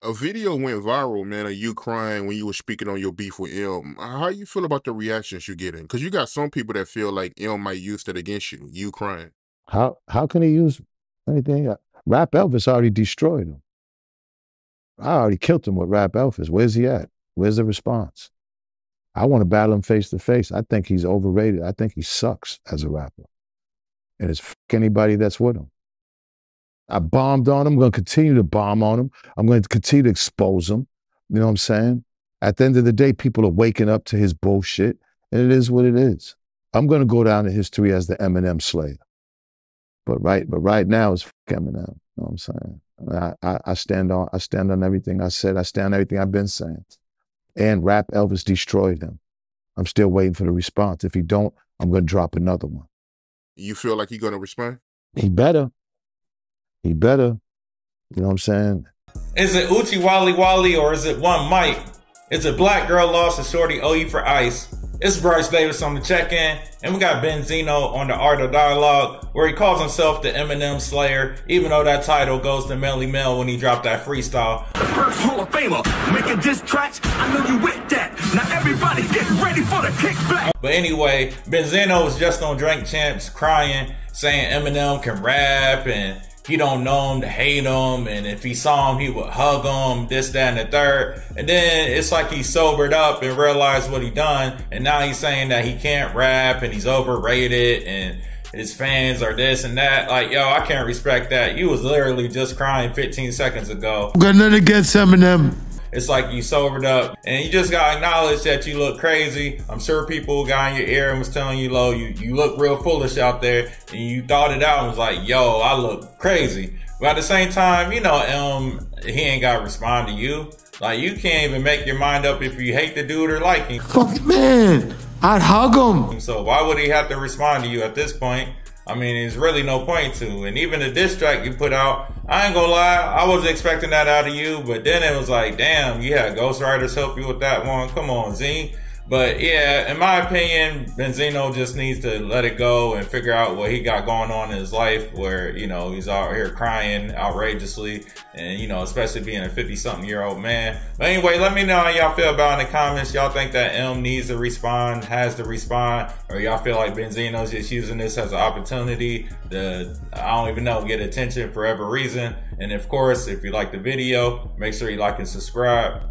A video went viral, man, of you crying when you were speaking on your beef with Em. How you feel about the reactions you're getting? Because you got some people that feel like Em might use that against you, you crying. How how can he use anything? Uh, Rap Elvis already destroyed him. I already killed him with Rap Elvis. Where's he at? Where's the response? I want to battle him face to face. I think he's overrated. I think he sucks as a rapper. And it's anybody that's with him. I bombed on him. I'm going to continue to bomb on him. I'm going to continue to expose him. You know what I'm saying? At the end of the day, people are waking up to his bullshit, and it is what it is. I'm going to go down to history as the Eminem slayer. But right, but right now it's Eminem. You know what I'm saying? I, I, I stand on I stand on everything I said. I stand on everything I've been saying. And Rap Elvis destroyed him. I'm still waiting for the response. If he don't, I'm going to drop another one. You feel like he's going to respond? He better. He better. You know what I'm saying? Is it Uchi Wally Wally or is it one Mike? Is it Black Girl Lost a Shorty OE for Ice? It's Brice Davis on the check-in, and we got Benzino on the Art of Dialogue, where he calls himself the Eminem Slayer, even though that title goes to Melle Mel when he dropped that freestyle. First Hall of Famer, making diss tracks, I know you with that. Now everybody get ready for the kickback. But anyway, Benzino was just on Drink Champs crying, saying Eminem can rap and he don't know him to hate him, and if he saw him, he would hug him, this, that, and the third. And then it's like he sobered up and realized what he done, and now he's saying that he can't rap and he's overrated and his fans are this and that. Like, yo, I can't respect that. You was literally just crying 15 seconds ago. Got nothing against Eminem. It's like you sobered up and you just got acknowledged that you look crazy. I'm sure people got in your ear and was telling you, low, you, you look real foolish out there. And you thought it out and was like, yo, I look crazy. But at the same time, you know, um, he ain't got to respond to you. Like, you can't even make your mind up if you hate the dude or like him. Fuck man. I'd hug him. So why would he have to respond to you at this point? I mean, there's really no point to. And even the diss track you put out, I ain't gonna lie, I wasn't expecting that out of you. But then it was like, damn, you had ghostwriters help you with that one. Come on, Z. But yeah, in my opinion, Benzino just needs to let it go and figure out what he got going on in his life where, you know, he's out here crying outrageously and, you know, especially being a 50 something year old man. But anyway, let me know how y'all feel about in the comments. Y'all think that Em needs to respond, has to respond, or y'all feel like Benzino's just using this as an opportunity to, I don't even know, get attention for every reason. And of course, if you like the video, make sure you like and subscribe.